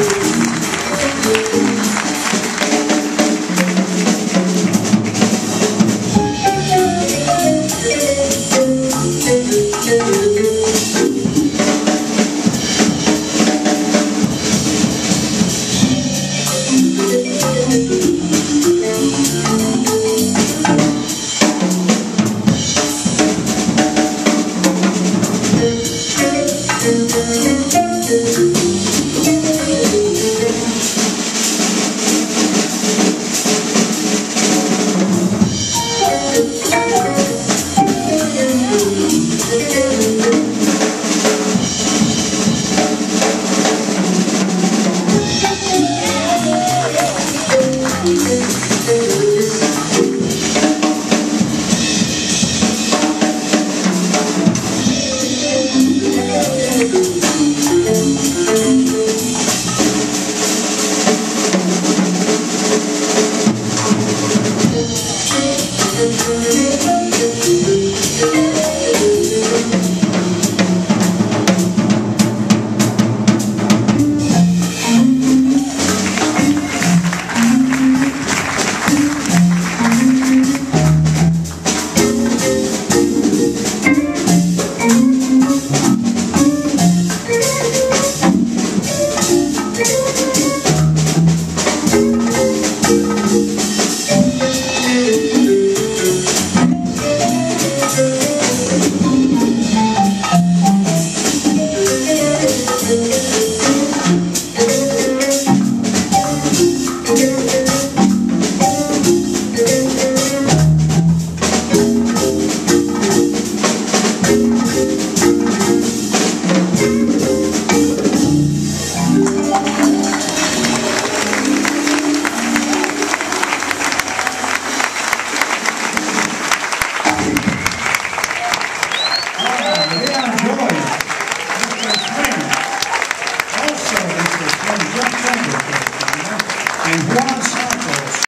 you.